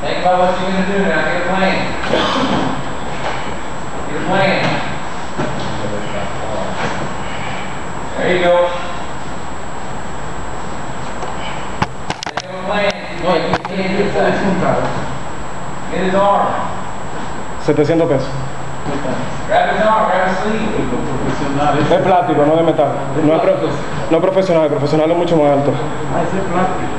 Think about what you're going to do now. Get a plan. Get a plan. No. Get his arm. 700 pesos. Grab his arm. Grab his sleeve. Profesional, Es plástico, no de metal. No es, pro- no es profesional, el profesional es mucho más alto. Ah, ese es plástico.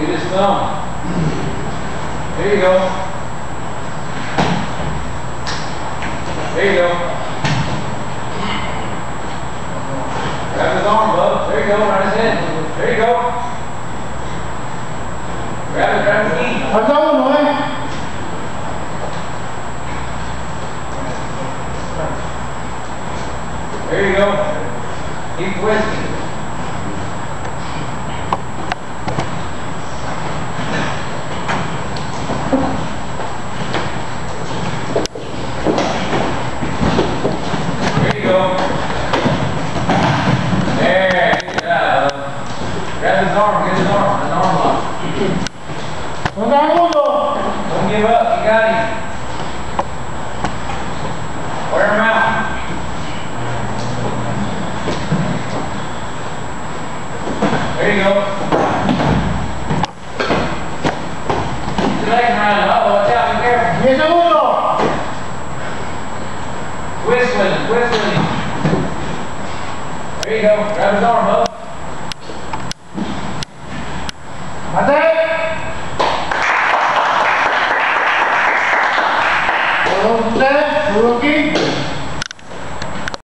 Get his thumb. There you go. There you go. Grab his arm, bub. There you go, right his head. There you go. Grab it, grab his knee. Falta uno, ¿eh? There you go. Keep twisting. Give up, you got him. Wear him out. There you go. Keep your legs around him. Uh-oh, watch out, be careful. With him, twist with him. There you go. Grab his arm Who's that? Rookie?